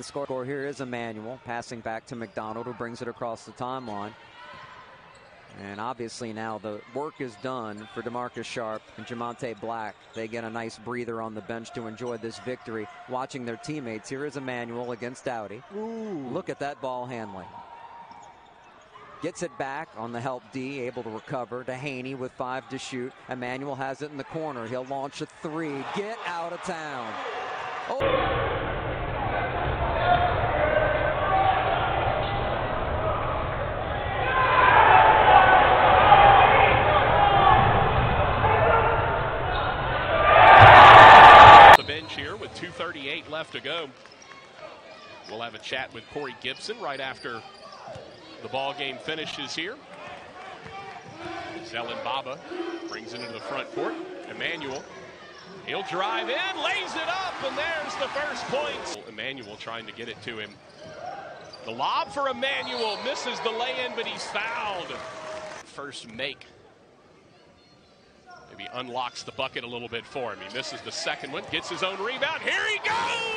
The score here is Emmanuel passing back to McDonald who brings it across the timeline. And obviously now the work is done for Demarcus Sharp and Jamonte Black. They get a nice breather on the bench to enjoy this victory. Watching their teammates. Here is Emmanuel against Dowdy. Ooh. Look at that ball handling. Gets it back on the help D, able to recover to Haney with five to shoot. Emmanuel has it in the corner. He'll launch a three. Get out of town. Oh. The bench here with 2.38 left to go. We'll have a chat with Corey Gibson right after the ball game finishes here. Zelen Baba brings it into the front court. Emmanuel, he'll drive in, lays it up, and there's the first point. Emmanuel trying to get it to him. The lob for Emmanuel misses the lay-in, but he's fouled. First make Maybe unlocks the bucket a little bit for him. He misses the second one, gets his own rebound. Here he goes!